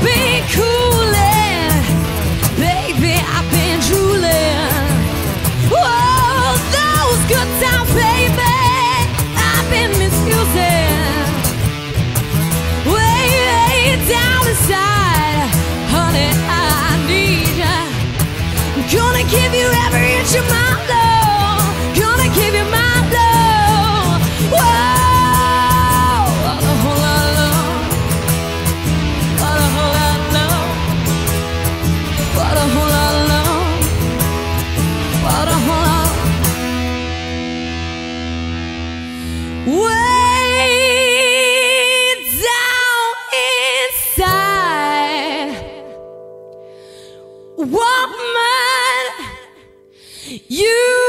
been cooling, baby. I've been drooling. Oh, those good times, baby. I've been misusing. Way down inside. woman, you.